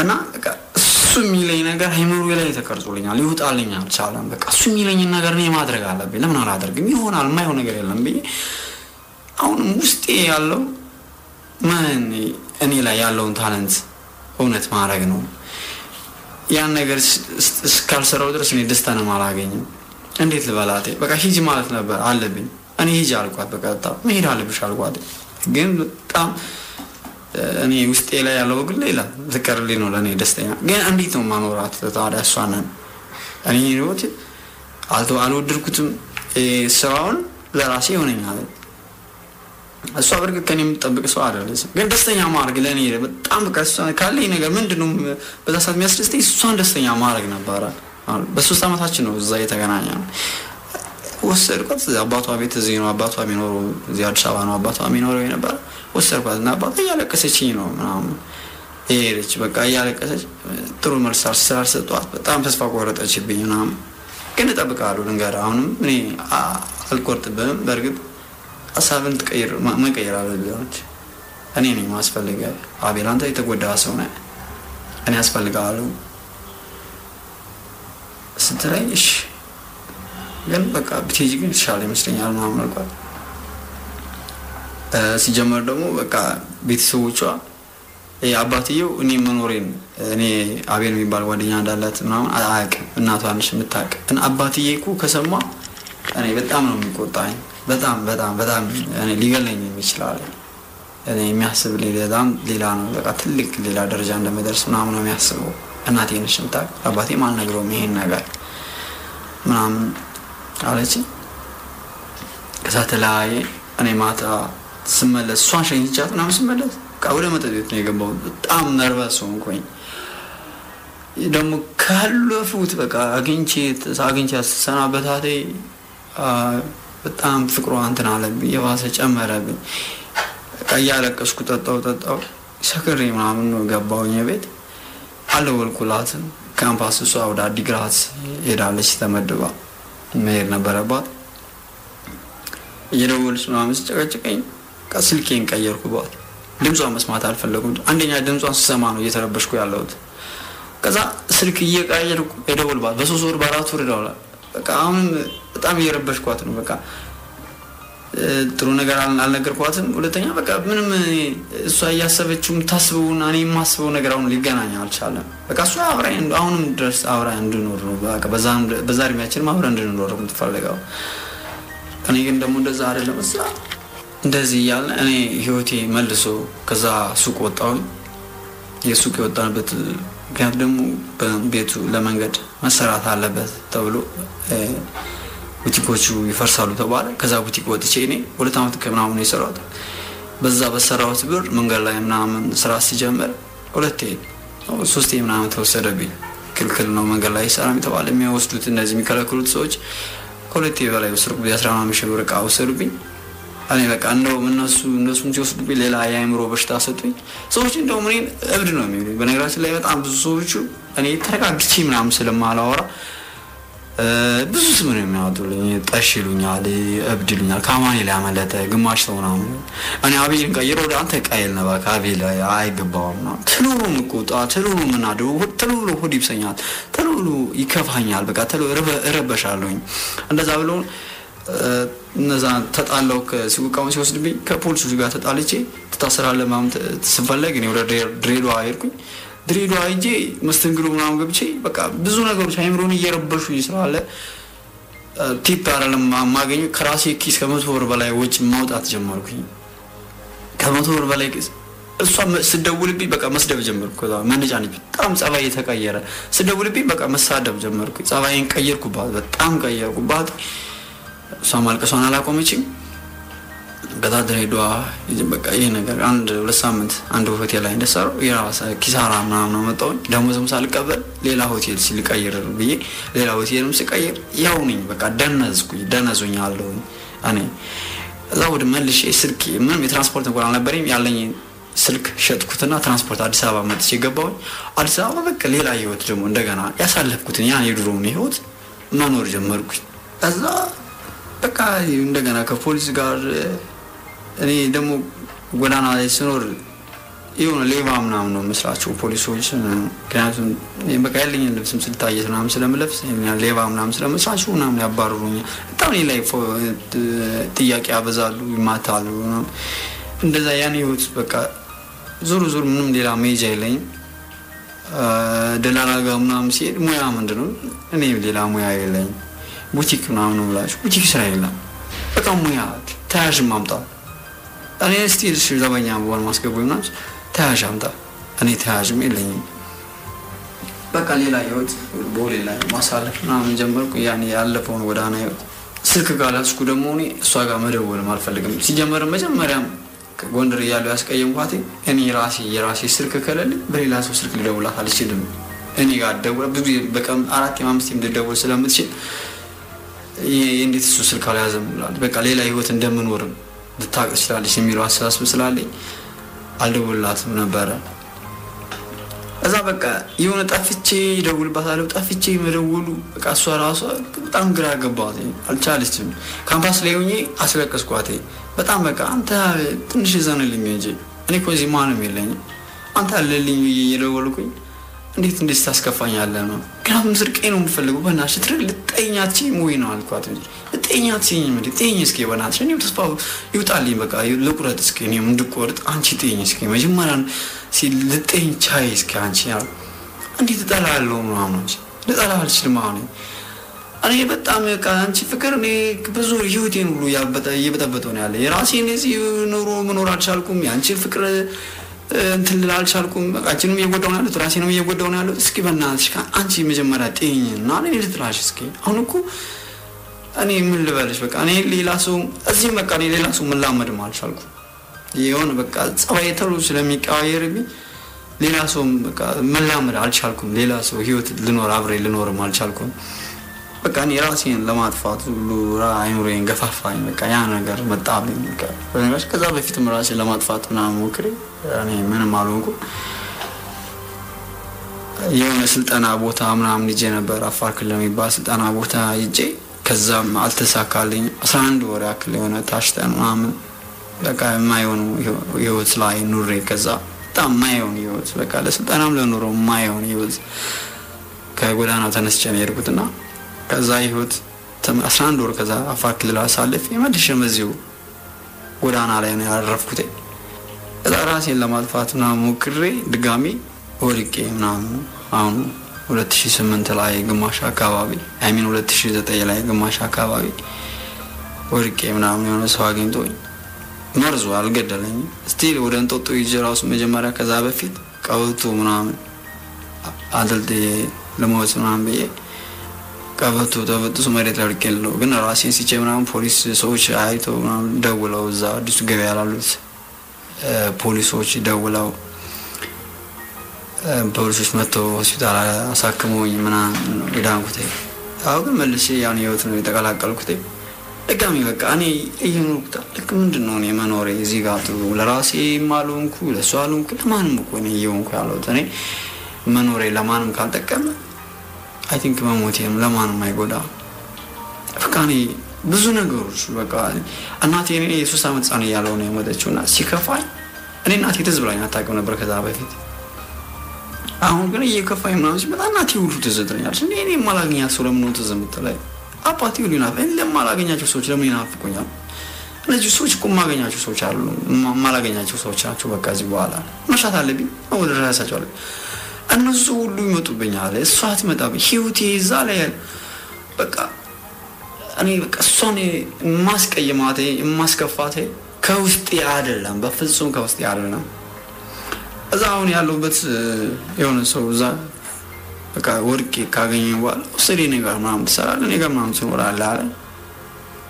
Speaker 2: እና እሱ የሚለኝ ነገር አይምሮ ላይ ተቀርጾልኛል። ይውጣልኝ አልቻለም። በቃ እሱ የሚለኝን ነገር እኔ ማድረግ አለብኝ። ለምን አላደርግም? ይሆናል የማይሆን ነገር የለም ብዬ አሁንም ውስጤ ያለው ምን እኔ ላይ ያለውን ታለንት እውነት ማድረግ ነው። ያን ነገር እስካልሰራው ድረስ እኔ ደስታንም አላገኝም። እንዴት ልበላቴ በቃ ሂጂ ማለት ነበር አለብኝ። እኔ ሂጂ አልኳት። በቃ መሄድ አለብሽ አልኳት። ግን በጣም እኔ ውስጤ ላይ ያለው ግን ሌላ ትቀርልኝ ነው ለእኔ ደስተኛ። ግን እንዴት ነው ማኖራት ታዲያ? እሷንን እኔ ህይወት አልወደድኩትም። ስራውን ለራሴ ይሆነኛል። እሷ በእርግጥ ከኔ የምጠብቅ ሰው አይደለችም። ግን ደስተኛ ማድረግ ለእኔ በጣም በቃ ካለኝ ነገር ምንድን ነው በዛ ሰዓት የሚያስደስተኝ እሷን ደስተኛ ማድረግ ነበረ። በሶስት ዓመታችን ነው እዛ የተገናኘ ነው። ወሰድኳት። አባቷ ቤት እዚህ ነው አባቷ የሚኖረው እዚህ አዲስ አበባ ነው አባቷ የሚኖረው የነበረ። ወሰድኳት እና አባቷ እያለቀሰችኝ ነው ምናምን ሄደች። በቃ እያለቀሰች ጥሩ መልስ ስላልሰጧት በጣም ተስፋ ቆረጠችብኝ ምናምን። ግን እጠብቃለሁ ልንገርህ፣ አሁንም እኔ አልቆርጥብህም በእርግጥ ሀሳብን መቀየር አለ ቢሆንች እኔ ነኝ ማስፈልገ አቤል አንተ የተጎዳ ሰው ነህ። እኔ ያስፈልጋለሁ ስትለኝ እሺ ግን በቃ ብትሄጂ ግን የተሻለ ይመስለኛል ምናምን አልኳት። ሲጀመር ደግሞ በቃ ቤተሰቦቿ አባትየው እኔ መኖሬን እኔ አቤል የሚባል ጓደኛ እንዳላት ምናምን አያውቅም እናቷ ነች የምታውቅ። አባትዬ እኮ ከሰማ እኔ በጣም ነው የሚቆጣኝ በጣም በጣም በጣም ሊገለኝ የሚችላል እኔ የሚያስብ በጣም ሌላ ነው። በቃ ትልቅ ሌላ ደረጃ እንደመደርስ ምናምን ነው የሚያስበው። እናቴ ነች የምታውቅ፣ አባቴም አልነግረውም ይሄን ነገር ምናምን አለች። ከዛ ተለያየ። እኔ ማታ ስመለስ እሷን ሸኝቻት ምናምን ስመለስ ወደ መጠጥ ቤት ነው የገባሁት። በጣም ነርቨስ ሆንኩኝ። ደግሞ ካለፉት በቃ አግኝቼ አግኝቼ ስሰናበታቴ በጣም ፍቅሯ እንትን አለብኝ፣ የባሰ ጨመረብኝ። እያለቀስኩ ጠጣው ጠጣው ሰክሬ ምናምን ገባሁኝ ቤት አልደወልኩላትም። ካምፓስ እሷ ወደ አዲግራት ሄዳለች ተመድባ መሄድ ነበረባት። እየደወለች ምናምን ስጨቀጭቀኝ ስልኬን ቀየርኩባት። ድምጿን መስማት አልፈለጉም። አንደኛ ድምጿን ስሰማ ነው እየተረበሽኩ ያለሁት። ከዛ ስልክ እየቀያየርኩ የደወልባት በሶስት ወር በአራት ወር ደውላል። በቃ አሁንም በጣም እየረበሽኳት ነው። በቃ ጥሩ ነገር አልነገርኳትም። ሁለተኛ በቃ ምንም እሷ እያሰበችው የምታስበውና እኔ የማስበው ነገር አሁን ሊገናኝ አልቻለም። በቃ እሷ አብራኝ አሁንም ድረስ አብራኝ እንድኖር ነው። በዛ እድሜያችንም አብረን እንድንኖር የምትፈልገው እኔ ግን ደግሞ እንደዛ አይደለም። እዛ እንደዚህ እያለ እኔ ህይወቴ መልሶ ከዛ ሱቅ ወጣሁኝ። የሱቅ የወጣንበት ምክንያት ደግሞ ቤቱ ለመንገድ መሰራት አለበት ተብሎ ቡቲኮቹ ይፈርሳሉ ተባለ። ከዛ ቡቲክ ወጥቼ እኔ ሁለት ዓመት ከምናምን የሰራሁት በዛ በሰራሁት ብር መንገድ ላይ ምናምን ስራ ሲጀምር ሁለቴ ሶስቴ ምናምን ተወሰደብኝ። ክልክል ነው መንገድ ላይ ሰራ የተባለ የሚወስዱት እነዚህ የሚከለክሉት ሰዎች ከሁለቴ በላይ ወሰድኩ። የአስራ ምናምን ሺህ ብር ዕቃ ወሰዱብኝ። እኔ በቃ እንደውም እነሱ እነሱም ሲወስዱብኝ ሌላ የአእምሮ በሽታ ሰጡኝ። ሰዎች እንደውም እኔን እብድ ነው የሚሉኝ። በነገራችን ላይ በጣም ብዙ ሰዎቹ እኔ ተረጋግቼ ምናምን ስለማላወራ ብዙ ስም ነው የሚያወጡልኝ። ጠሽ ይሉኛል፣ እብድ ይሉኛል። ከአማኔ ላይ ያመለጠ ግማሽ ሰው ምናምን። እኔ አቤልን ቀይሮ ወደ አንተ ቃየል ነህ እባክህ አይገባውም ና ትልሉ ምቆጣ ትልሉ ምናደው ትልሉ ሆድ ይብሰኛል፣ ትልሉ ይከፋኛል። በቃ ትልሉ እረበሻለሁኝ። እንደዛ ብሎ እነዛ ተጣለው ሲውቃውን ሲወስድብኝ ከፖሊሶች ጋር ተጣልቼ ትታሰራለህ ምናምን ስፈለግ እኔ ወደ ድሬዳዋ ሄድኩኝ። ድሬዳዋ ሂጄ መስተንግዶ ምናምን ገብቼ በቃ ብዙ ነገሮች አይምሮን እየረበሹ ስላለ tip አይደለም ማገኘው ከራሴ ኪስ ከመቶ ብር በላይ ወጪ ማውጣት ጀመርኩኝ። ከመቶ ብር በላይ እሷ ስደውልብኝ በቃ መስደብ ጀመርኩ። መነጫነጭ በጣም ጸባይ የተቀየረ ስደውልብኝ በቃ መሳደብ ጀመርኩ። ጸባይን ቀየርኩባት፣ በጣም ቀየርኩባት። እሷ ማልቀሷን አላቆመችም። ከዛ ድሬዳዋ በቃ ይህ ነገር አንድ ሁለት ሳምንት አንድ ሆቴል ላይ እንደሰሩ የራሰ ኪሳራ ምናምን መጣሁኝ። ደሞዝም ሳልቀበል ሌላ ሆቴል ሲልቀይር ብዬ ሌላ ሆቴልም ስቀይር ያው ነኝ በቃ ደነዝኩኝ፣ ደነዙኝ አለሁኝ እኔ እዛ ወደ መልሼ ስልክ ምንም የትራንስፖርት እንኳን አልነበረኝ ያለኝ ስልክ ሸጥኩትና ትራንስፖርት አዲስ አበባ መጥቼ ገባሁኝ። አዲስ አበባ በቃ ሌላ ህይወት ደግሞ እንደገና ያሳለፍኩትን ያን የድሮውን ህይወት መኖር ጀመርኩኝ። ከዛ በቃ እንደገና ከፖሊስ ጋር እኔ ደግሞ ጎዳና ላይ ስኖር የሆነ ሌባ ምናምን ነው መስላቸው ፖሊሶች። ምክንያቱም በቃ ያለኝን ልብስም ስልታየት ምናምን ስለምለብስ ሌባ ምናምን ስለመስላቸው ምናምን ያባርሩኛል። በጣም እኔ ላይ ጥያቄ ያበዛሉ፣ ይማታሉ። እንደዛ ያን ህይወት በቃ ዞሮ ዞሮ ምንም ሌላ መሄጃ የለኝም። ደላላ ጋር ምናምን ሲሄድ ሙያ ምንድን ነው እኔ ሌላ ሙያ የለኝም። ቡቲክ ምናምን ብላችሁ ቡቲክ ስራ የለም። በቃ ሙያ ተያዥ ማምጣት እኔ still ዘበኛ በሆን ማስገቡ ምናምን ተያዥ አምጣ። እኔ ተያዥም የለኝም። በቃ ሌላ ህይወት ቦሌ ላይ ማሳለፍ ምናምን ጀመርኩ። ያን ያለፈውን ጎዳና ህይወት ስልክ ጋር ላስኩ ደግሞ እኔ እሷ ጋር መደወልም አልፈልግም። ሲጀመርም መጀመሪያም ጎንደር እያለሁ ያስቀየምኳት እኔ ራሴ የራሴ ስልክ ከሌለኝ በሌላ ሰው ስልክ ልደውላት አልችልም። እኔ ጋር ደውላ ብዙ በቀን አራት አምስት ልደውል ስለምትችል እንዴት እሱ ስልክ አልያዘም በቃ ሌላ ህይወት እንደምኖርም ልታቅ ትችላለች የሚለው አስተሳሰብ ስላለኝ አልደውልላትም ነበረ። እዛ በቃ የሆነ ጠፍቼ ይደውልባታለሁ። ጠፍቼ መደወሉ በቃ እሷ ራሷ በጣም ግራ ገባት፣ አልቻለችም። ካምፓስ ላይ ሆኜ አስለቀስኳት። በጣም በቃ አንተ ትንሽ ዘንልኝ እንጂ እኔ እኮ እዚህ ማንም የለኝም፣ አንተ አለልኝ ብዬ እየደወልኩኝ እንዴት እንዴት ታስከፋኛለህ ነው። ምክንያቱም ስርቄ ነው የምፈልገው። በእናትሽ ትርቅ ልጠኛች ወይ ነው አልኳት እንጂ ልጠኛት ሲኝ ምን ጤኝ እስኪ በእናትሽ። እኔም ተስፋ ይውጣልኝ በቃ ልቁረጥ እስኪ። እኔም እንድቆርጥ አንቺ ጤኝ እስኪ። መጀመሪያ ልጠኝ ቻይ እስኪ አንቺ ያሉ እንዴት እጠላለሁ ምናምን እንጂ ልጠላ አልችልም። አሁን እኔ። በጣም በቃ አንቺ ፍቅር እኔ ብዙ ህይወቴን ሁሉ እየበጠበጠው ነው ያለ። የራሴን እዚህ ኑሮ መኖር አልቻልኩም። የአንቺን ፍቅር እንትን ልል አልቻልኩም። አንቺንም እየጎዳሁ ነው ያሉት፣ ራሴንም እየጎዳሁ ነው ያሉት። እስኪ በእናትሽ አንቺ መጀመሪያ ጤኝ እና እኔ ልጥላሽ እስኪ። አሁን እኮ እኔ ምን ልበልሽ በቃ እኔ ሌላ ሰው እዚህም በቃ እኔ ሌላ ሰው መላመድም አልቻልኩም። የሆነ በቃ ጸባይ ተሎ ስለሚቀያየርብኝ ሌላ ሰው በቃ መላመድ አልቻልኩም። ሌላ ሰው ህይወት ልኖር አብሬ ልኖርም አልቻልኩም። በቃ እኔ ራሴን ለማጥፋት ሁሉ አይምሮዬን ገፋፋኝ። በቃ ያ ነገር መጣብኝ። በነገራችን ከዛ በፊትም ራሴን ለማጥፋት ምናምን ሞክሬ እኔ ምንም አልሆንኩም። የሆነ ስልጠና ቦታ ምናምን ይጄ ነበር፣ አፋር ክልል የሚባል ስልጠና ቦታ ይጄ ከዛም አልተሳካልኝ። አስራ አንድ ወር ያክል የሆነ ታሽተን ምናምን በቃ የማይሆኑ ህይወት ላይ ኑሬ ከዛ በጣም የማይሆን ህይወት በቃ ለስልጠናም ለኑሮ የማይሆን ህይወት ከጎዳናው ተነስቼ ነው የሄድኩትና ከዛ ህይወት አስራ አንድ ወር ከዛ አፋር ክልል አሳልፍ የመልሼ በዚሁ ጎዳና ላይ ነው ያረፍኩት። ከዛ ራሴን ለማጥፋት ምናምን ሞክሬ ድጋሚ ወድቄ ምናምን አሁን 2008 ላይ ግማሽ አካባቢ አይሚን 2009 ላይ ግማሽ አካባቢ ወድቄ ምናምን የሆነ ሰው አግኝቶኝ መርዞ አልገደለኝም። still ወደ እንጦጦ ይዤ ራሱ መጀመሪያ ከዛ በፊት ቀበቶ ምናምን አድልጥዬ ልሞት ምናምን ብዬ ቀበቶ ተበጥሶ መሬት ላይ ወድቄ የለው ግን ራሴን ስቼ ምናምን ፖሊስ ሰዎች አይተው ምናምን ደውለው እዛ አዲሱ ገበያ ላሉት ፖሊሶች ደውለው ፖሊሶች መጥተው ሆስፒታል አሳክመውኝ ምናምን የዳንኩት። አሁ ግን መልሼ ያን ህይወት ነው የተቀላቀልኩት። ድጋሚ በቃ እኔ እየኖርኩት ልክ ምንድን ነው እኔ መኖሬ እዚህ ጋር ጥሩ ለራሴ አልሆንኩ ለእሱ አልሆንኩ ለማንም እኮ እኔ እየሆንኩ ያለሁት እኔ መኖሬ ለማንም ካልጠቀመ አይ መሞቴም ለማንም አይጎዳ። በቃ ብዙ ነገሮች በቃ እናቴ እኔ የሶስት ዓመት ህጻን እያለሁ ነው የሞተችው እና ሲከፋኝ እኔ እናቴ ትዝ ብላኝ አታውቅም ነበር ከዛ በፊት አሁን ግን እየከፋኝ ምናምን ሲመጣ እናቴ ሁሉ ትዝ ትለኛለች። እንደ እኔ የማላገኛት ሰው ለምን ትዝ የምትለኝ? አባቴ ሁሉ ይናፍ ለማላገኛቸው ሰዎች ለምን ይናፍቁኛል? እነዚህ ሰዎች እኮ የማገኛቸው ሰዎች አሉ፣ የማላገኛቸው ሰዎች ናቸው። በቃ እዚህ በኋላ መሻት አለብኝ፣ ወደ ራሳቸው አለ እነሱ ሁሉ ይመጡብኛል፣ እሷ ትመጣብኝ፣ ህይወቴ እዛ ላይ በቃ እኔ በቃ እሷን የማስቀይማቴ የማስከፋቴ ከውስጤ አይደለም፣ በፍጹም ከውስጤ አይደለም። እዛ አሁን ያለሁበት የሆነ ሰው እዛ በቃ ወድቄ ካገኘ በኋላ ውሰዴ እኔ ምናምን ትሰራለህ፣ እኔ ጋር ምናምን ትኖራለህ አለ።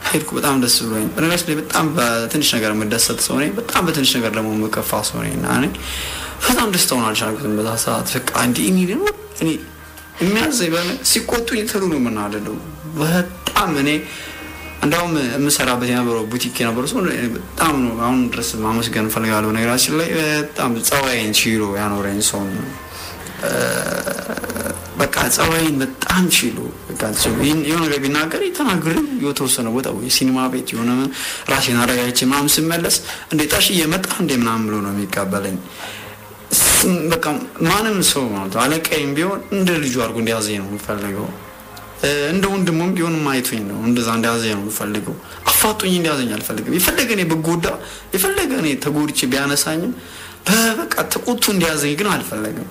Speaker 2: ሄድኩ። በጣም ደስ ብሎኝ። በነገራችን ላይ በጣም በትንሽ ነገር የምደሰት ሰው ነኝ፣ በጣም በትንሽ ነገር ደግሞ የምከፋ ሰው ነኝ እና እኔ በጣም ደስታውን አልቻልኩትም በዛ ሰዓት። በቃ እንዲ እኔ ደግሞ እኔ የሚያዘኝ በ ሲቆጡኝ ትሉ ነው የምናደደው በጣም እኔ እንዳውም የምሰራበት የነበረው ቡቲክ የነበረው ሰው በጣም ነው አሁን ድረስ ማመስገን እፈልጋለሁ። ነገራችን ላይ በጣም ጸባይን ችሎ ያኖረኝ ሰው ነው። በቃ ጸባይን በጣም ችሎ የሆነ ነገር ቢናገር ተናግሬ የተወሰነ ቦታ ወይ ሲኒማ ቤት የሆነ ራሴን አረጋግቼ ምናምን ስመለስ እንዴ ጣሽ እየመጣ እንዴ ምናምን ብሎ ነው የሚቀበለኝ። በቃ ማንም ሰው ማለት አለቃይም ቢሆን እንደ ልጁ አድርጎ እንዲያዘኝ ነው የምፈልገው። እንደ ወንድሙም ቢሆን ማየቱኝ ነው እንደዛ እንዲያዘኝ ነው የምፈልገው። አፋጡኝ እንዲያዘኝ አልፈልግም። የፈለገ እኔ ብጎዳ የፈለገ እኔ ተጎድቼ ቢያነሳኝም በበቃ ተቆጡ እንዲያዘኝ ግን አልፈለግም።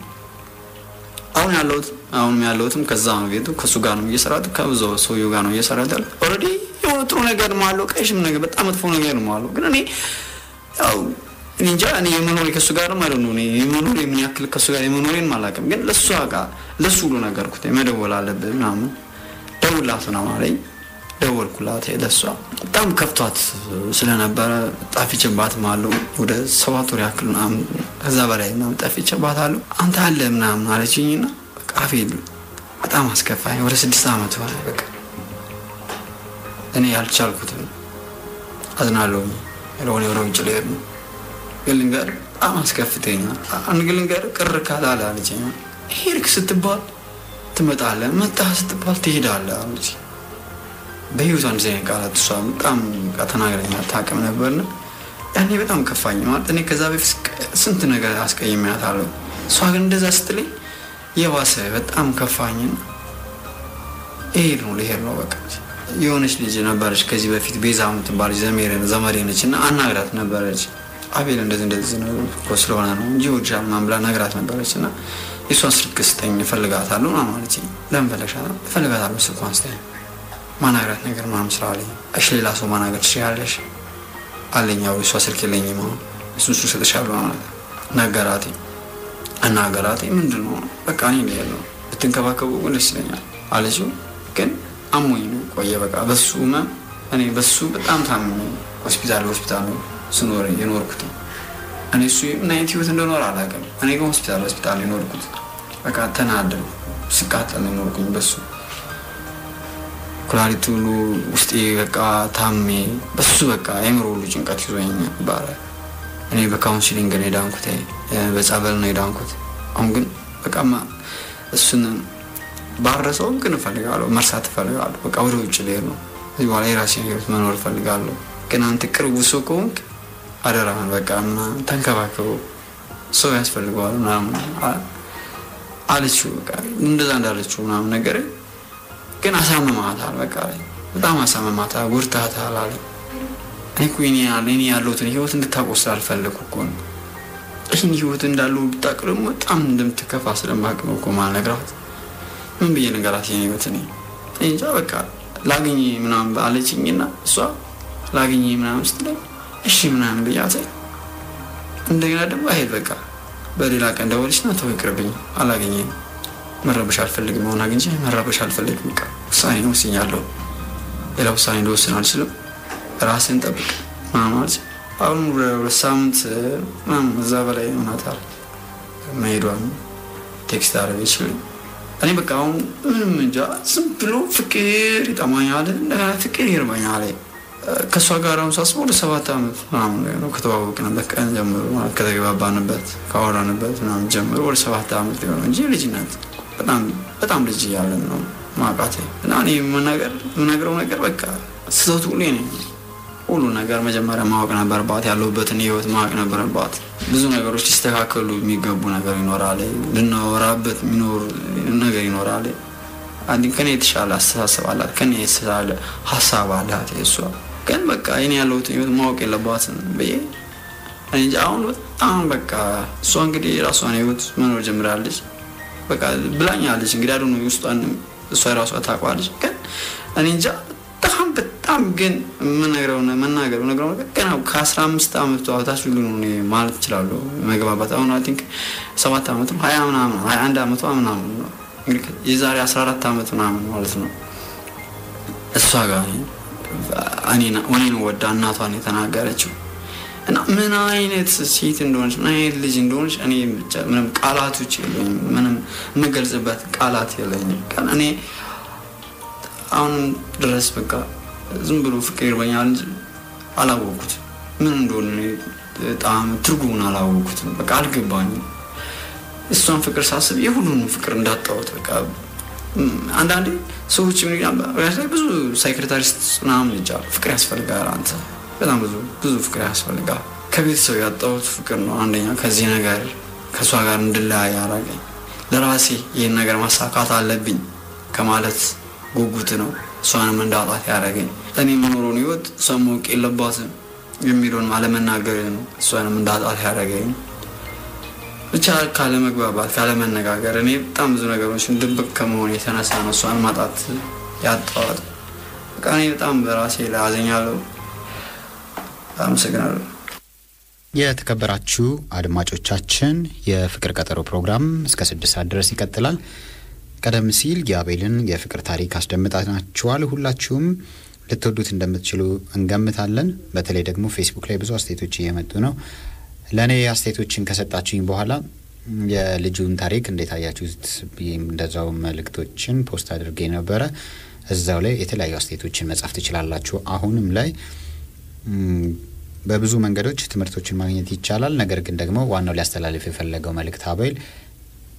Speaker 2: አሁን ያለሁት አሁንም ያለሁትም ከዛ ነው ቤቱ ከእሱ ጋር ነው እየሰራት ከብዙ ሰውዬው ጋር ነው እየሰራት ያለ ኦልሬዲ የሆነ ጥሩ ነገር አለው፣ ቀይሽም ነገር በጣም መጥፎ ነገር አለው። ግን እኔ ያው እንጃ እኔ የመኖሬ ከእሱ ጋር ማለት ነው እኔ የመኖሬ ምን ያክል ከእሱ ጋር የመኖሬን አላውቅም። ግን ለእሷ ጋር ለእሱ ሁሉ ነገርኩት መደወል አለብህ ምናምን ደውላት ምናምን አለኝ። ደወልኩላት ለእሷ በጣም ከፍቷት ስለነበረ ጣፊችባት አለው ወደ ሰባት ወር ያክል ምናምን ከዛ በላይ ምናምን ጠፊችባት አለው አንተ አለ ምናምን አለችኝና በቃ አፌ በጣም አስከፋኝ። ወደ ስድስት ዓመት ሆነ በቃ እኔ ያልቻልኩትም አዝናለሁ። ለሆነ ወደ ውጭ ነው ግን በጣም አስከፍተኛል። አንድ ግን ቅር ካላለ አለችኝ ሄድክ ስትባል ትመጣለህ፣ መጣህ ስትባል ትሄዳለህ አለች። በህይወቷ እንደዚህ አይነት ቃላት እሷ በጣም ተናግረኝ አታውቅም ነበርና ያኔ በጣም ከፋኝ። ማለት እኔ ከዛ በፊት ስንት ነገር አስቀይሜያታለሁ። እሷ ግን እንደዛ ስትለኝ የባሰ በጣም ከፋኝና ይሄድ ነው ልሄድ ነው በቃ። የሆነች ልጅ ነበረች ከዚህ በፊት ቤዛ የምትባል ዘመዴ ነች እና አናግራት ነበረች። አቤል እንደዚህ እንደዚህ ነው እኮ ስለሆነ ነው እንጂ ምናምን ብላ ነግራት ነበረች እና የእሷን ስልክ ስጠኝ እፈልጋታለሁ ምናምን አለችኝ። ለምን ፈለግሻታለሁ? እፈልጋታለሁ ስልኳን ስጠኝ ማናገራት ነገር ምናምን ስራ አለኝ። እሺ ሌላ ሰው ማናገር ትችያለሽ አለኝ። ያው እሷ ስልክ የለኝም አሁን እሱ እሱ እሰጥሻለሁ ማለት ነገራቴ እናገራቴ ምንድን ነው በቃ እኔ ነው ያለው ብትንከባከቡ ደስ ይለኛል አለችው። ግን አሞኝ ነው ቆየ። በቃ በሱ እኔ በሱ በጣም ታምሜ ሆስፒታል ሆስፒታል ነው ስኖር የኖርኩት። እኔ እሱ ምን አይነት ህይወት እንደኖር አላውቅም። እኔ ግን ሆስፒታል ሆስፒታል የኖርኩት በቃ ስናደድ ስቃጠል የኖርኩኝ በሱ ኩላሊት ሁሉ ውስጤ በቃ ታምሜ በሱ በቃ የአይምሮ ሁሉ ጭንቀት ይዞኝ ይባላል። እኔ በ counseling ነው የዳንኩት፣ በጸበል ነው የዳንኩት። አሁን ግን በቃ እሱን ባረሰውም ግን እፈልጋለሁ፣ መርሳት እፈልጋለሁ። በቃ ወደ ውጭ ልሄድ ነው። እዚህ በኋላ የራሴን ህይወት መኖር እፈልጋለሁ። ግን አንተ ቅርቡ ሰው ከሆንክ አደራህን በቃ ምናምን ተንከባከበው፣ ሰው ያስፈልገዋል ምናምን አለችው። በቃ እንደዛ እንዳለችው ምናምን ነገር ግን አሳመማታል። በቃ በጣም አሳመማታል፣ ጎድታታል አለ። እኔ እኔ ያለሁትን ህይወት እንድታውቀው ስላልፈለግኩ እኮ ነው። ይህን ህይወት እንዳለው ብታውቅ ደግሞ በጣም እንደምትከፋ ስለማውቅ ነው እኮ ማልነግራት። ምን ብዬ ነገራት? ይሄን ህይወት እኔ እንጃ በቃ ላገኝ ምናምን አለችኝና እሷ ላገኝ ምናምን ስትለኝ እሺ ምናምን ብያት እንደገና ደግሞ አይሄድ በቃ በሌላ ቀን ደወለችና ተው ይቅርብኝ፣ አላገኘም መረበሽ አልፈልግም። አሁን አግኝቼ መረበሽ አልፈልግም። በቃ ውሳኔ ነው ወስኛለሁ። ሌላ ውሳኔ እንደወስን አልችልም። ራስን ጠብቅ ማለት አሁን ሁለት ሳምንት ምናምን እዛ በላይ ሆናታል መሄዷን text አደረገችልኝ። እኔ በቃ አሁን ምንም እንጃ ዝም ብሎ ፍቅር ይጠማኛል፣ እንደገና ፍቅር ይርመኛል። ከእሷ ጋር አሁን ሳስበው ወደ ሰባት ዓመት ምናምን ነው ከተዋወቅንበት ቀን ጀምሮ ከተግባባንበት ካወራንበት ምናምን ጀምሮ ወደ ሰባት ዓመት ሊሆነው እንጂ ልጅነት በጣም በጣም ልጅ እያለን ነው ማውቃቴ እና እኔ የምነግረው ነገር በቃ ስህተቱ ሁሌ ነኝ። ሁሉ ነገር መጀመሪያ ማወቅ ነበረባት። ያለሁበትን ህይወት ማወቅ ነበረባት። ብዙ ነገሮች ሊስተካከሉ የሚገቡ ነገር ይኖራል። ልናወራበት የሚኖር ነገር ይኖራል። ከኔ የተሻለ አስተሳሰብ አላት። ከኔ የተሻለ ሀሳብ አላት። እሷ ግን በቃ እኔ ያለሁትን ህይወት ማወቅ የለባትም ብዬ አሁን በጣም በቃ እሷ እንግዲህ የራሷን ህይወት መኖር ጀምራለች። በቃ ብላኛለች። እንግዲህ አዶ ውስጧን እሷ የራሷ ታውቋለች። ግን እኔ እንጃ በጣም በጣም ግን የምነግረው መናገር ነግረው ገና ከአስራ አምስት አመቷ በታች ሁሉ ማለት እችላለሁ መግባባት። አሁን I think ሰባት ነው ሀያ ምናምን ሀያ አንድ አመቷ ምናምን ነው የዛሬ አስራ አራት አመት ምናምን ማለት ነው እሷ ጋር እኔን ወዳ እናቷን የተናገረችው እና ምን አይነት ሴት እንደሆነች ምን አይነት ልጅ እንደሆነች እኔ ብቻ ምንም ቃላቶች የለኝም። ምንም የምገልጽበት ቃላት የለኝም። እኔ አሁን ድረስ በቃ ዝም ብሎ ፍቅር ይርበኛል እንጂ አላወቅኩት ምን እንደሆነ በጣም ትርጉሙን አላወቅኩትም። በቃ አልገባኝም። እሷን ፍቅር ሳስብ የሁሉንም ፍቅር እንዳጣሁት በቃ አንዳንዴ ሰዎች ላይ ብዙ ሳይክሬታሪስት ምናምን ይጃሉ ፍቅር ያስፈልጋል አንተ በጣም ብዙ ብዙ ፍቅር ያስፈልጋል። ከቤተሰብ ያጣሁት ፍቅር ነው አንደኛ። ከዚህ ነገር ከእሷ ጋር እንድለያይ ያደረገኝ ለራሴ ይህን ነገር ማሳካት አለብኝ ከማለት ጉጉት ነው እሷንም እንዳጣት ያደረገኝ። እኔ የምኖረውን ህይወት እሷ ማወቅ የለባትም የሚለውን አለመናገር ነው እሷንም እንዳጣት ያደረገኝ። ብቻ ካለመግባባት፣ ካለመነጋገር እኔ በጣም ብዙ ነገሮችን ድብቅ ከመሆን የተነሳ ነው እሷን ማጣት ያጣዋት። በቃ እኔ በጣም በራሴ ላይ አመሰግናለሁ።
Speaker 1: የተከበራችሁ አድማጮቻችን የፍቅር ቀጠሮ ፕሮግራም እስከ ስድስት ሰዓት ድረስ ይቀጥላል። ቀደም ሲል የአቤልን የፍቅር ታሪክ አስደምጣናችኋል። ሁላችሁም ልትወዱት እንደምትችሉ እንገምታለን። በተለይ ደግሞ ፌስቡክ ላይ ብዙ አስተያየቶች እየመጡ ነው። ለእኔ አስተያየቶችን ከሰጣችሁኝ በኋላ የልጁን ታሪክ እንዴት አያችሁት? እንደዛው መልእክቶችን post አድርጌ ነበረ። እዛው ላይ የተለያዩ አስተያየቶችን መጻፍ ትችላላችሁ። አሁንም ላይ በብዙ መንገዶች ትምህርቶችን ማግኘት ይቻላል። ነገር ግን ደግሞ ዋናው ሊያስተላልፍ የፈለገው መልእክት አቤል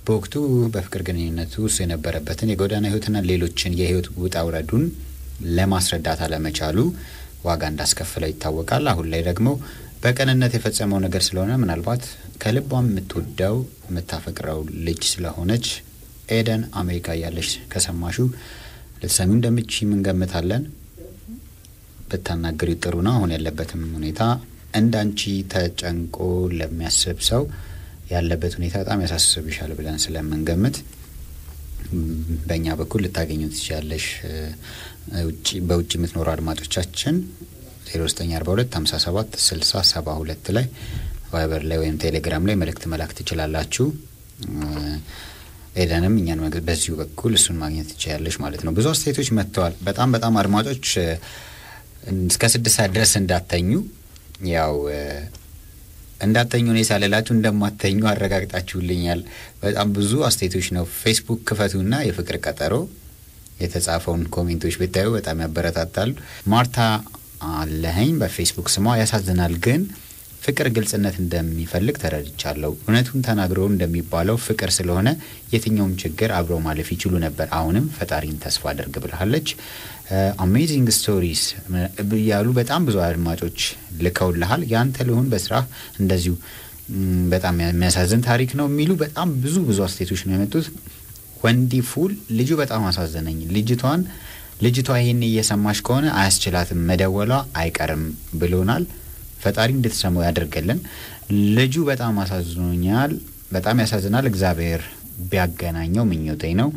Speaker 1: በወቅቱ በፍቅር ግንኙነቱ እሱ የነበረበትን የጎዳና ሕይወትና ሌሎችን የሕይወት ውጣ ውረዱን ለማስረዳት አለመቻሉ ዋጋ እንዳስከፍለው ይታወቃል። አሁን ላይ ደግሞ በቅንነት የፈጸመው ነገር ስለሆነ ምናልባት ከልቧም የምትወደው የምታፈቅረው ልጅ ስለሆነች ኤደን አሜሪካ እያለች ከሰማሹ ልትሰሚው እንደምችም እንገምታለን። ብታናገሪ ጥሩ ነው። አሁን ያለበትም ሁኔታ እንዳንቺ ተጨንቆ ለሚያስብ ሰው ያለበት ሁኔታ በጣም ያሳስብሻል ብለን ስለምንገምት በእኛ በኩል ልታገኙ ትችላለሽ። በውጭ የምትኖሩ አድማጮቻችን ዜሮ ዘጠኝ አርባ ሁለት ሀምሳ ሰባት ስልሳ ሰባ ሁለት ላይ ቫይበር ላይ ወይም ቴሌግራም ላይ መልእክት መላክ ትችላላችሁ። ኤደንም እኛን በዚሁ በኩል እሱን ማግኘት ትችያለሽ ማለት ነው። ብዙ አስተያየቶች መጥተዋል። በጣም በጣም አድማጮች እስከ ስድስት ሰዓት ድረስ እንዳተኙ ያው እንዳተኙ እኔ ሳልላችሁ እንደማተኙ አረጋግጣችሁልኛል። በጣም ብዙ አስተያየቶች ነው። ፌስቡክ ክፈቱና የፍቅር ቀጠሮ የተጻፈውን comment ኦች ብታዩ በጣም ያበረታታሉ። ማርታ አለኸኝ በፌስቡክ ስሟ ያሳዝናል፣ ግን ፍቅር ግልጽነት እንደሚፈልግ ተረድቻለሁ። እውነቱን ተናግሮ እንደሚባለው ፍቅር ስለሆነ የትኛውም ችግር አብረው ማለፍ ይችሉ ነበር። አሁንም ፈጣሪን ተስፋ አድርግ ብልሃለች። amazing stories ያሉ በጣም ብዙ አድማጮች ልከውልሃል። ያንተ ልሁን በስራ እንደዚሁ በጣም የሚያሳዝን ታሪክ ነው የሚሉ በጣም ብዙ ብዙ አስተያየቶች ነው የመጡት። ወንዲ ፉል ልጁ በጣም አሳዘነኝ። ልጅቷን ልጅቷ ይሄን እየሰማሽ ከሆነ አያስችላትም፣ መደወሏ አይቀርም ብሎናል። ፈጣሪ እንድትሰሙ ያደርገልን። ልጁ በጣም አሳዝኖኛል፣ በጣም ያሳዝናል። እግዚአብሔር ቢያገናኘው ምኞቴ ነው።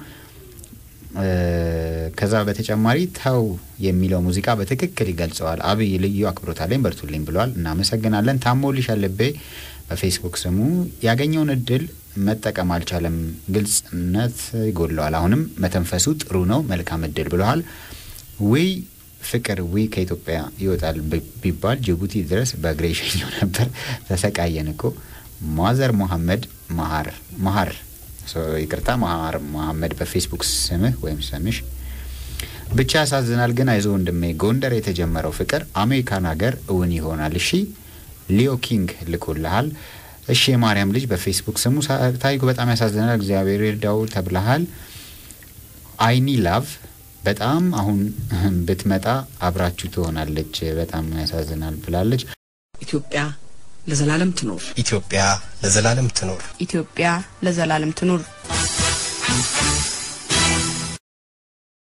Speaker 1: ከዛ በተጨማሪ ተው የሚለው ሙዚቃ በትክክል ይገልጸዋል። አብይ ልዩ አክብሮት አለኝ በርቱልኝ ብሏል። እናመሰግናለን። ታሞልሻል ልቤ በፌስቡክ ስሙ ያገኘውን እድል መጠቀም አልቻለም። ግልጽነት ይጎድለዋል። አሁንም መተንፈሱ ጥሩ ነው። መልካም እድል ብለዋል። ውይ ፍቅር ውይ ከኢትዮጵያ ይወጣል ቢባል ጅቡቲ ድረስ በእግሬ ይሸኘው ነበር። ተሰቃየን እኮ ማዘር መሐመድ መሀር መሀር ይቅርታ መሀር መሐመድ በፌስቡክ ስምህ ወይም ስምሽ ብቻ ያሳዝናል። ግን አይዞ ወንድሜ ጎንደር የተጀመረው ፍቅር አሜሪካን ሀገር እውን ይሆናል። እሺ ሊዮ ኪንግ ልኮልሃል። እሺ የማርያም ልጅ በፌስቡክ ስሙ ታሪኩ በጣም ያሳዝናል፣ እግዚአብሔር ይርዳው ተብለሃል። አይኒ ላቭ በጣም አሁን ብትመጣ አብራችሁ ትሆናለች፣ በጣም ያሳዝናል ብላለች።
Speaker 3: ኢትዮጵያ ለዘላለም ትኖር።
Speaker 4: ኢትዮጵያ ለዘላለም ትኖር።
Speaker 5: ኢትዮጵያ ለዘላለም ትኑር።